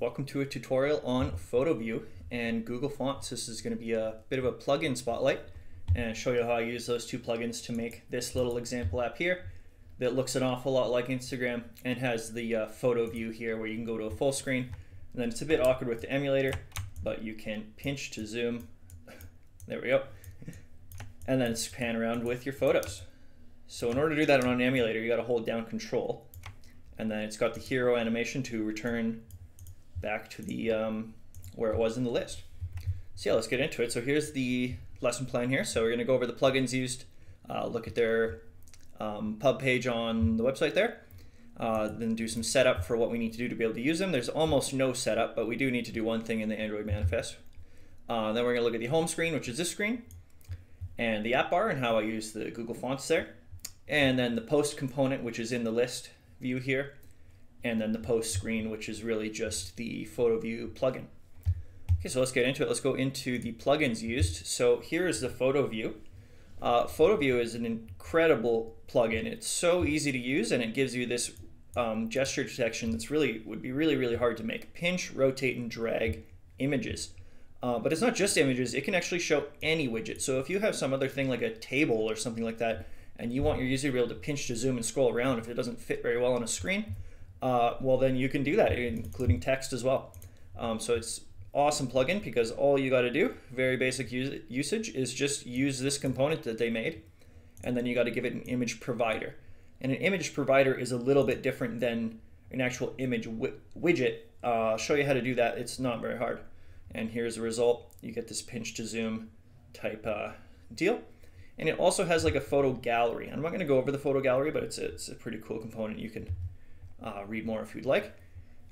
Welcome to a tutorial on PhotoView and Google Fonts. This is going to be a bit of a plugin spotlight and show you how I use those two plugins to make this little example app here that looks an awful lot like Instagram and has the uh, photo view here where you can go to a full screen. And then it's a bit awkward with the emulator, but you can pinch to zoom. There we go. And then pan around with your photos. So in order to do that on an emulator, you got to hold down control. And then it's got the hero animation to return back to the um, where it was in the list. So yeah, let's get into it. So here's the lesson plan here. So we're going to go over the plugins used, uh, look at their um, pub page on the website there, uh, then do some setup for what we need to do to be able to use them. There's almost no setup, but we do need to do one thing in the Android manifest. Uh, then we're going to look at the home screen, which is this screen, and the app bar and how I use the Google Fonts there. And then the post component, which is in the list view here, and then the post screen, which is really just the photo view plugin. Okay, so let's get into it. Let's go into the plugins used. So here is the photo view. Uh, photo view is an incredible plugin. It's so easy to use and it gives you this um, gesture detection that's really would be really really hard to make. Pinch, rotate, and drag images. Uh, but it's not just images, it can actually show any widget. So if you have some other thing like a table or something like that, and you want your user to be able to pinch to zoom and scroll around if it doesn't fit very well on a screen, uh, well then you can do that, including text as well. Um, so it's awesome plugin because all you got to do, very basic usage, is just use this component that they made, and then you got to give it an image provider. And an image provider is a little bit different than an actual image widget. Uh, I'll show you how to do that. It's not very hard. And here's the result. You get this pinch to zoom type uh, deal. And it also has like a photo gallery. I'm not going to go over the photo gallery, but it's a, it's a pretty cool component. You can uh, read more if you'd like.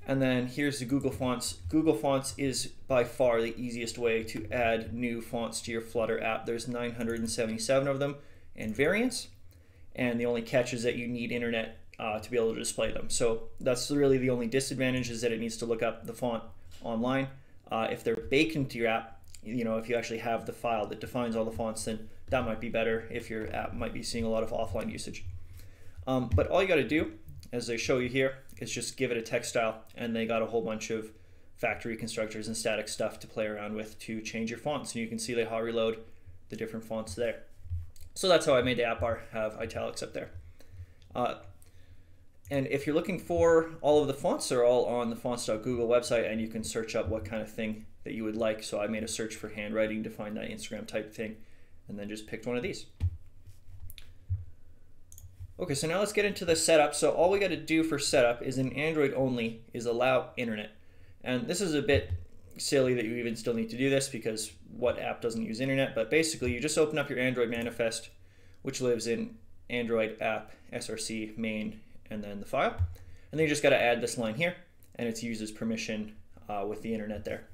And then here's the Google Fonts. Google Fonts is by far the easiest way to add new fonts to your Flutter app. There's 977 of them and variants. And the only catch is that you need internet uh, to be able to display them. So that's really the only disadvantage is that it needs to look up the font online. Uh, if they're baked into your app, you know, if you actually have the file that defines all the fonts, then that might be better if your app might be seeing a lot of offline usage. Um, but all you got to do, as they show you here, is just give it a text style, and they got a whole bunch of factory constructors and static stuff to play around with to change your fonts. And you can see they hot reload the different fonts there. So that's how I made the app bar have italics up there. Uh, and if you're looking for all of the fonts, they're all on the fonts.google website, and you can search up what kind of thing that you would like. So I made a search for handwriting to find that Instagram type thing and then just picked one of these. Okay, so now let's get into the setup. So all we got to do for setup is in Android only is allow internet. And this is a bit silly that you even still need to do this because what app doesn't use internet? But basically you just open up your Android manifest, which lives in Android app, src, main, and then the file. And then you just got to add this line here, and it's uses permission uh, with the internet there.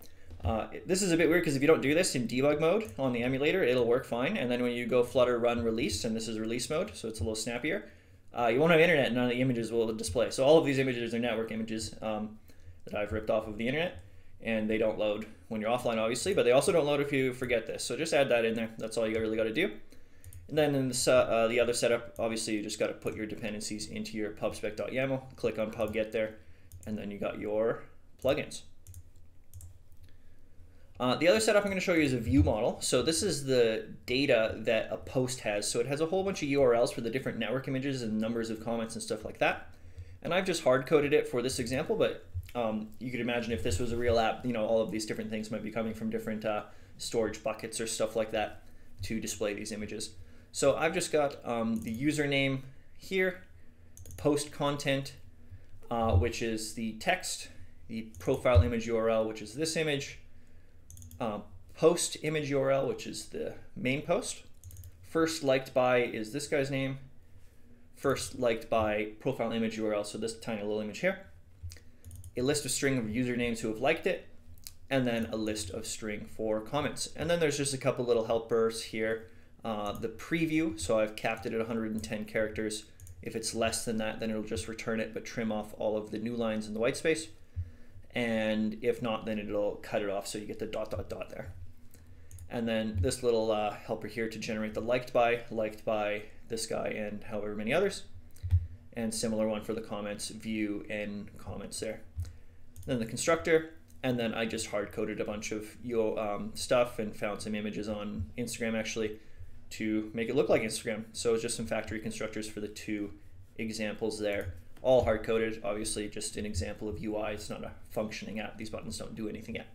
Uh, this is a bit weird because if you don't do this in debug mode on the emulator, it'll work fine. And then when you go flutter run release, and this is release mode, so it's a little snappier, uh, you won't have internet and none of the images will display. So all of these images are network images um, that I've ripped off of the internet, and they don't load when you're offline, obviously, but they also don't load if you forget this. So just add that in there. That's all you really got to do. And then in the, uh, the other setup, obviously you just got to put your dependencies into your pubspec.yaml, click on pub get there, and then you got your plugins. Uh, the other setup I'm going to show you is a view model. So this is the data that a post has. So it has a whole bunch of URLs for the different network images and numbers of comments and stuff like that. And I've just hard coded it for this example, but um, you could imagine if this was a real app, you know, all of these different things might be coming from different uh, storage buckets or stuff like that to display these images. So I've just got um, the username here, the post content, uh, which is the text, the profile image URL, which is this image, uh, post image URL, which is the main post. First liked by is this guy's name. First liked by profile image URL, so this tiny little image here. A list of string of usernames who have liked it, and then a list of string for comments. And then there's just a couple little helpers here. Uh, the preview, so I've capped it at 110 characters. If it's less than that, then it'll just return it, but trim off all of the new lines in the white space and if not, then it'll cut it off so you get the dot dot dot there. And then this little uh, helper here to generate the liked by, liked by this guy and however many others. And similar one for the comments, view and comments there. then the constructor, and then I just hard coded a bunch of you um, stuff and found some images on Instagram actually to make it look like Instagram. So it's just some factory constructors for the two examples there. All hard coded, obviously, just an example of UI. It's not a functioning app. These buttons don't do anything yet.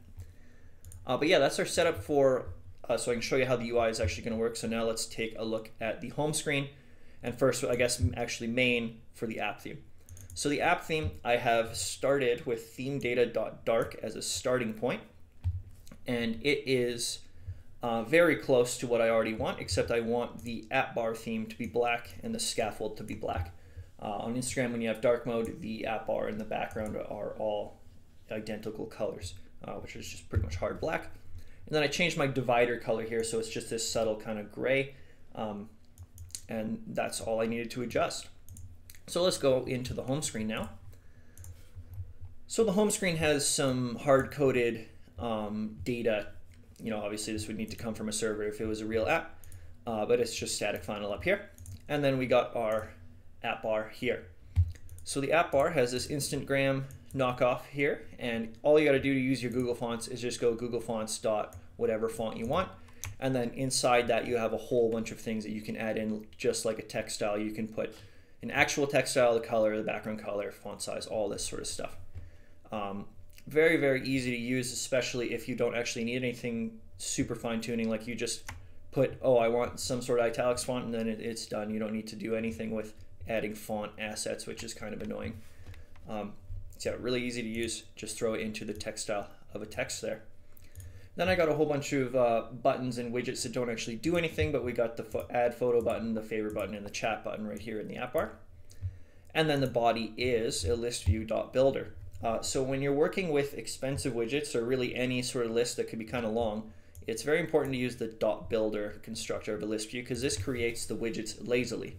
Uh, but yeah, that's our setup for, uh, so I can show you how the UI is actually going to work. So now let's take a look at the home screen. And first, I guess, actually main for the app theme. So the app theme, I have started with theme data.dark as a starting point, and it is uh, very close to what I already want, except I want the app bar theme to be black and the scaffold to be black. Uh, on Instagram, when you have dark mode, the app bar and the background are all identical colors, uh, which is just pretty much hard black. And then I changed my divider color here, so it's just this subtle kind of gray, um, and that's all I needed to adjust. So let's go into the home screen now. So the home screen has some hard-coded um, data. You know, obviously this would need to come from a server if it was a real app, uh, but it's just static final up here. And then we got our app bar here. So the app bar has this Instantgram knockoff here, and all you got to do to use your Google Fonts is just go Google Fonts dot whatever font you want, and then inside that you have a whole bunch of things that you can add in, just like a text style. You can put an actual text style, the color, the background color, font size, all this sort of stuff. Um, very, very easy to use, especially if you don't actually need anything super fine tuning. Like you just put, oh, I want some sort of italics font, and then it, it's done. You don't need to do anything with adding font assets, which is kind of annoying. Um, so yeah, really easy to use. Just throw it into the text style of a text there. Then I got a whole bunch of uh, buttons and widgets that don't actually do anything, but we got the add photo button, the favorite button, and the chat button right here in the app bar. And then the body is a list view builder. Uh, so when you're working with expensive widgets or really any sort of list that could be kind of long, it's very important to use the dot builder constructor of a list view because this creates the widgets lazily.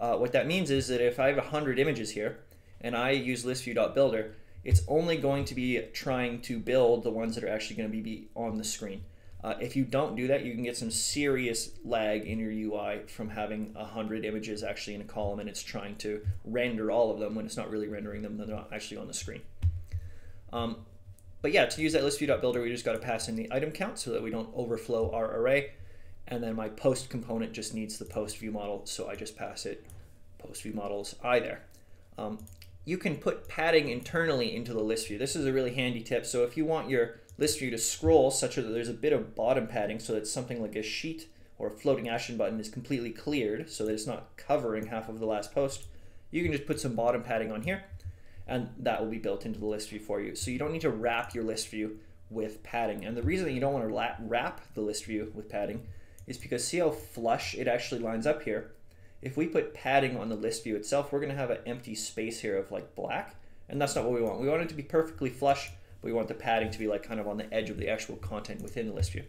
Uh, what that means is that if I have 100 images here and I use listview.builder, it's only going to be trying to build the ones that are actually going to be on the screen. Uh, if you don't do that, you can get some serious lag in your UI from having 100 images actually in a column and it's trying to render all of them when it's not really rendering them, they're not actually on the screen. Um, but yeah, to use that listview.builder, we just got to pass in the item count so that we don't overflow our array. And then my post component just needs the post view model, so I just pass it post view models I there. Um, you can put padding internally into the list view. This is a really handy tip. So if you want your list view to scroll such that there's a bit of bottom padding so that something like a sheet or a floating action button is completely cleared so that it's not covering half of the last post, you can just put some bottom padding on here and that will be built into the list view for you. So you don't need to wrap your list view with padding. And the reason that you don't want to wrap the list view with padding is because see how flush it actually lines up here? If we put padding on the list view itself, we're going to have an empty space here of like black, and that's not what we want. We want it to be perfectly flush, but we want the padding to be like kind of on the edge of the actual content within the list view.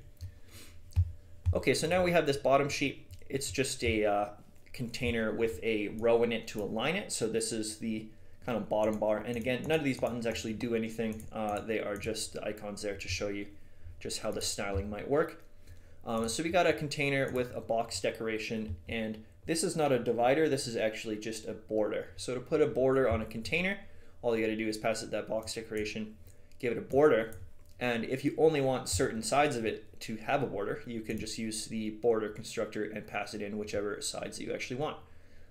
Okay, so now we have this bottom sheet. It's just a uh, container with a row in it to align it. So this is the kind of bottom bar. And again, none of these buttons actually do anything. Uh, they are just icons there to show you just how the styling might work. Um, so we got a container with a box decoration and this is not a divider, this is actually just a border. So to put a border on a container, all you gotta do is pass it that box decoration, give it a border, and if you only want certain sides of it to have a border, you can just use the border constructor and pass it in whichever sides that you actually want.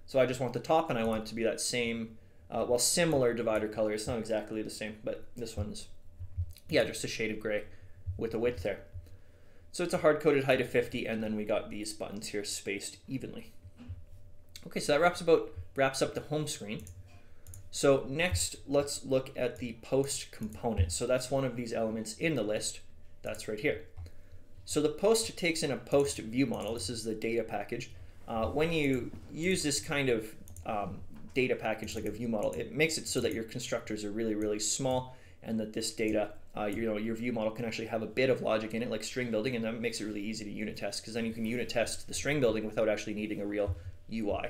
So I just want the top and I want it to be that same, uh, well, similar divider color. It's not exactly the same, but this one's, yeah, just a shade of gray with the width there. So it's a hard-coded height of 50, and then we got these buttons here spaced evenly. Okay, so that wraps about wraps up the home screen. So next, let's look at the post component. So that's one of these elements in the list. That's right here. So the post takes in a post view model. This is the data package. Uh, when you use this kind of um, data package like a view model, it makes it so that your constructors are really, really small and that this data, uh, you know, your view model can actually have a bit of logic in it, like string building, and that makes it really easy to unit test because then you can unit test the string building without actually needing a real UI.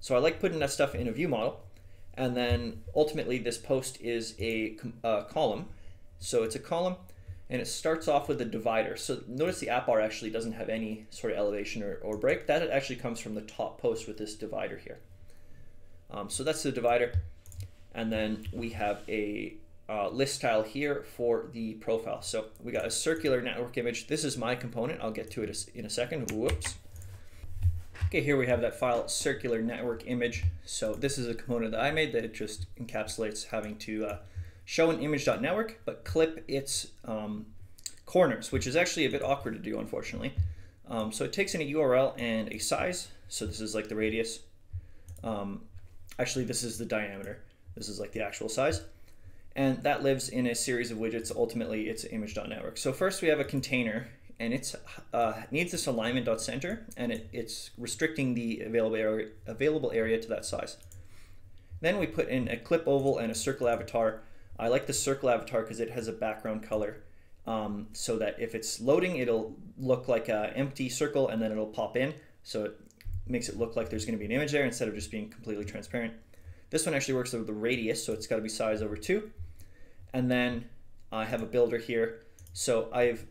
So I like putting that stuff in a view model. And then ultimately this post is a uh, column. So it's a column and it starts off with a divider. So notice the app bar actually doesn't have any sort of elevation or, or break. That actually comes from the top post with this divider here. Um, so that's the divider. And then we have a uh, list tile here for the profile. So we got a circular network image. This is my component. I'll get to it in a second. Whoops. Okay, here we have that file circular network image. So this is a component that I made that just encapsulates having to uh, show an image.network, but clip its um, corners, which is actually a bit awkward to do, unfortunately. Um, so it takes in a URL and a size. So this is like the radius. Um, actually, this is the diameter. This is like the actual size. And that lives in a series of widgets. Ultimately, it's image.network. So first we have a container and it uh, needs this alignment.center and it, it's restricting the available area, available area to that size. Then we put in a clip oval and a circle avatar. I like the circle avatar because it has a background color um, so that if it's loading, it'll look like an empty circle and then it'll pop in. So it makes it look like there's going to be an image there instead of just being completely transparent. This one actually works with the radius, so it's got to be size over 2. And then I have a builder here. So I've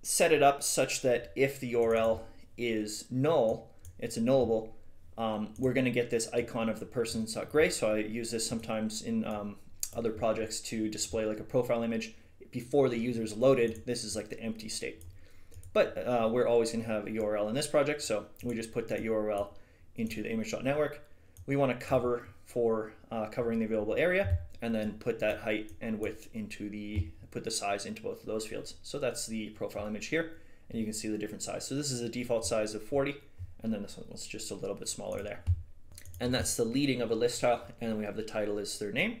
set it up such that if the URL is null, it's a nullable, um, we're going to get this icon of the person's gray. So I use this sometimes in um, other projects to display like a profile image before the user is loaded. This is like the empty state. But uh, we're always going to have a URL in this project, so we just put that URL into the image.network. We want to cover for uh, covering the available area, and then put that height and width into the put the size into both of those fields. So that's the profile image here, and you can see the different size. So this is a default size of 40, and then this one was just a little bit smaller there. And that's the leading of a list tile, and then we have the title is their name,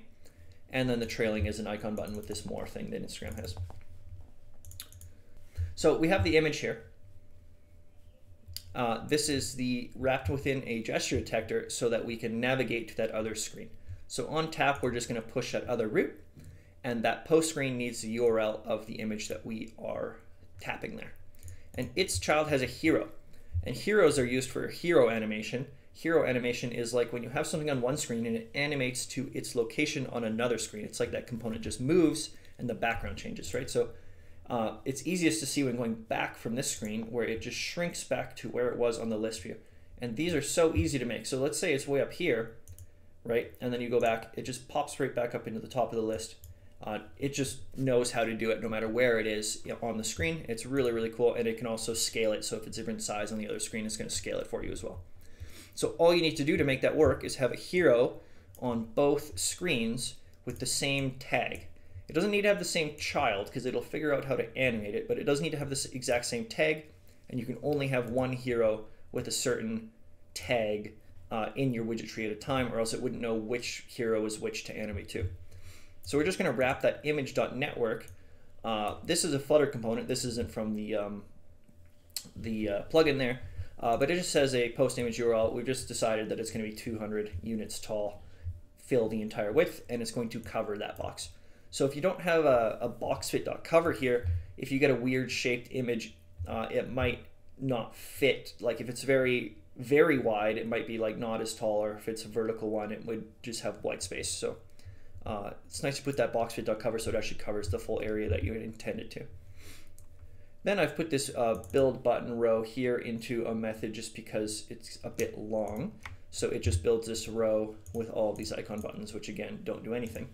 and then the trailing is an icon button with this more thing that Instagram has. So we have the image here. Uh, this is the wrapped within a gesture detector so that we can navigate to that other screen. So on tap, we're just going to push that other route and that post screen needs the URL of the image that we are tapping there. And its child has a hero, and heroes are used for hero animation. Hero animation is like when you have something on one screen and it animates to its location on another screen. It's like that component just moves and the background changes, right? So uh, it's easiest to see when going back from this screen where it just shrinks back to where it was on the list view. And these are so easy to make. So let's say it's way up here, right? And then you go back, it just pops right back up into the top of the list. Uh, it just knows how to do it no matter where it is on the screen. It's really, really cool. And it can also scale it. So if it's a different size on the other screen, it's going to scale it for you as well. So all you need to do to make that work is have a hero on both screens with the same tag. It doesn't need to have the same child because it'll figure out how to animate it, but it does need to have this exact same tag. And you can only have one hero with a certain tag uh, in your widget tree at a time, or else it wouldn't know which hero is which to animate to. So we're just going to wrap that image.network. Uh, this is a Flutter component. This isn't from the um, the uh, plugin there, uh, but it just says a post image URL. We've just decided that it's going to be 200 units tall, fill the entire width, and it's going to cover that box. So if you don't have a, a boxfit.cover here, if you get a weird shaped image, uh, it might not fit. Like if it's very very wide, it might be like not as tall, or if it's a vertical one, it would just have white space. So uh, it's nice to put that box fit cover so it actually covers the full area that you intended to. Then I've put this uh, build button row here into a method just because it's a bit long. So it just builds this row with all these icon buttons, which again, don't do anything.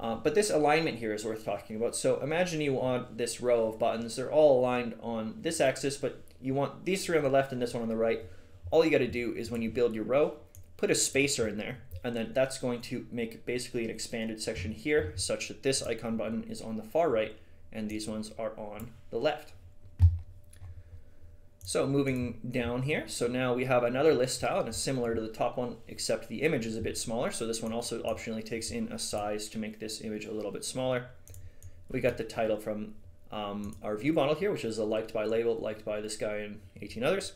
Uh, but this alignment here is worth talking about. So imagine you want this row of buttons. They're all aligned on this axis, but you want these three on the left and this one on the right. All you got to do is when you build your row, put a spacer in there and then that's going to make basically an expanded section here such that this icon button is on the far right and these ones are on the left. So moving down here, so now we have another list tile and it's similar to the top one except the image is a bit smaller. So this one also optionally takes in a size to make this image a little bit smaller. We got the title from um, our view model here, which is a liked by label, liked by this guy and 18 others.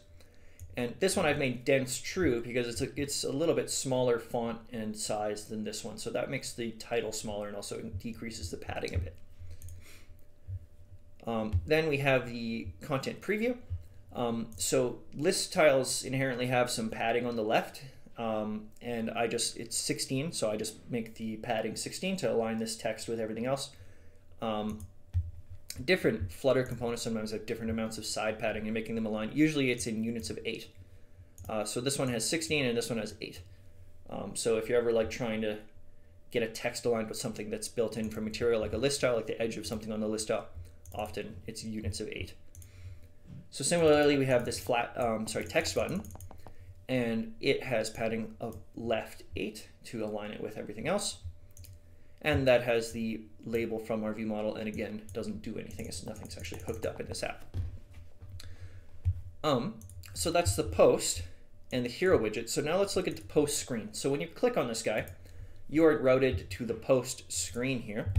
And this one I've made dense true because it's a, it's a little bit smaller font and size than this one. So that makes the title smaller and also decreases the padding a bit. Um, then we have the content preview. Um, so list tiles inherently have some padding on the left. Um, and I just, it's 16, so I just make the padding 16 to align this text with everything else. Um, different Flutter components sometimes have different amounts of side padding and making them align. Usually it's in units of 8. Uh, so this one has 16 and this one has 8. Um, so if you're ever like trying to get a text aligned with something that's built in from material like a list tile, like the edge of something on the list tile. Often it's units of eight. So similarly, we have this flat, um, sorry, text button, and it has padding of left eight to align it with everything else. And that has the label from our view model, and again, doesn't do anything. It's nothing's actually hooked up in this app. Um, so that's the post and the hero widget. So now let's look at the post screen. So when you click on this guy, you are routed to the post screen here.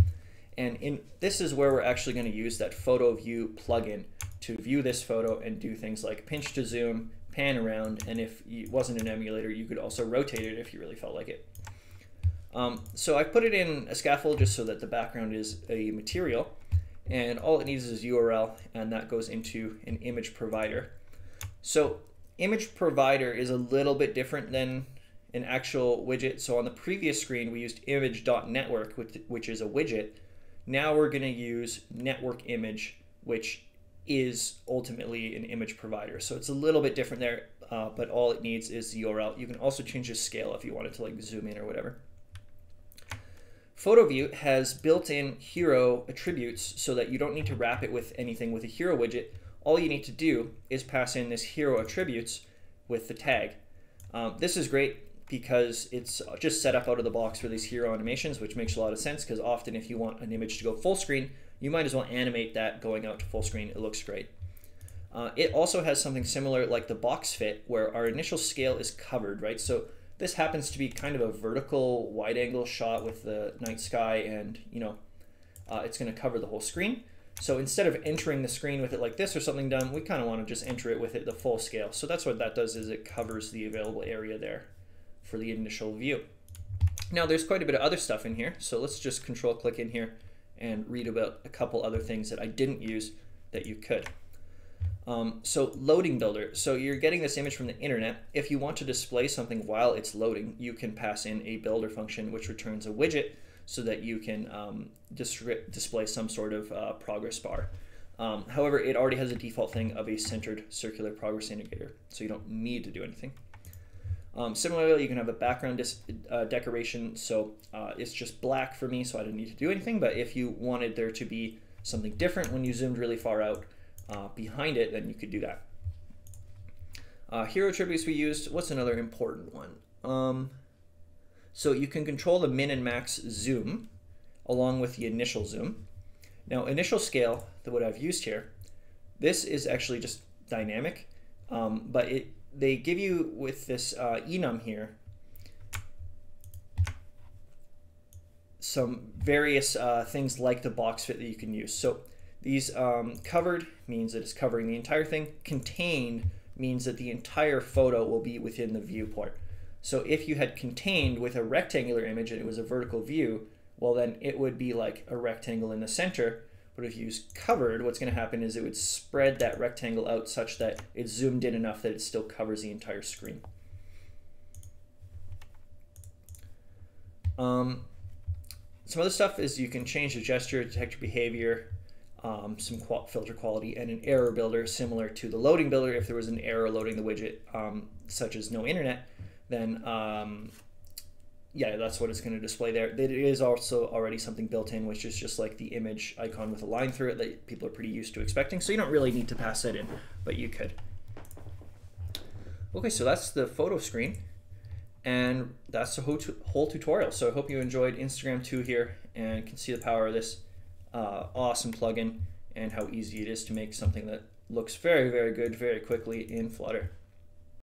And in this is where we're actually going to use that photo view plugin to view this photo and do things like pinch to zoom, pan around, and if it wasn't an emulator, you could also rotate it if you really felt like it. Um, so I put it in a scaffold just so that the background is a material, and all it needs is URL, and that goes into an image provider. So image provider is a little bit different than an actual widget. So on the previous screen, we used image.network, which, which is a widget. Now we're going to use network image, which is ultimately an image provider. So it's a little bit different there, uh, but all it needs is the URL. You can also change the scale if you wanted to like zoom in or whatever. PhotoView has built-in hero attributes so that you don't need to wrap it with anything with a hero widget. All you need to do is pass in this hero attributes with the tag. Um, this is great because it's just set up out of the box for these hero animations, which makes a lot of sense because often if you want an image to go full screen, you might as well animate that going out to full screen. It looks great. Uh, it also has something similar like the box fit where our initial scale is covered, right? So this happens to be kind of a vertical wide angle shot with the night sky and, you know, uh, it's going to cover the whole screen. So instead of entering the screen with it like this or something done, we kind of want to just enter it with it the full scale. So that's what that does is it covers the available area there for the initial view. Now there's quite a bit of other stuff in here, so let's just control click in here and read about a couple other things that I didn't use that you could. Um, so loading builder, so you're getting this image from the internet. If you want to display something while it's loading, you can pass in a builder function which returns a widget so that you can um, dis display some sort of uh, progress bar. Um, however, it already has a default thing of a centered circular progress indicator, so you don't need to do anything. Um, similarly, you can have a background uh, decoration, so uh, it's just black for me, so I didn't need to do anything, but if you wanted there to be something different when you zoomed really far out uh, behind it, then you could do that. Uh, hero attributes we used, what's another important one? Um, so you can control the min and max zoom along with the initial zoom. Now initial scale, the what I've used here, this is actually just dynamic, um, but it they give you with this uh, enum here some various uh, things like the box fit that you can use. So these um, covered means that it's covering the entire thing. Contained means that the entire photo will be within the viewport. So if you had contained with a rectangular image and it was a vertical view, well then it would be like a rectangle in the center but if you use covered, what's going to happen is it would spread that rectangle out such that it's zoomed in enough that it still covers the entire screen. Um, some other stuff is you can change the gesture, detect your behavior, um, some qual filter quality, and an error builder similar to the loading builder. If there was an error loading the widget, um, such as no internet, then um, yeah, that's what it's going to display there. It is also already something built in, which is just like the image icon with a line through it that people are pretty used to expecting. So you don't really need to pass that in, but you could. Okay, so that's the photo screen. And that's the whole, whole tutorial. So I hope you enjoyed Instagram 2 here and can see the power of this uh, awesome plugin and how easy it is to make something that looks very, very good very quickly in Flutter.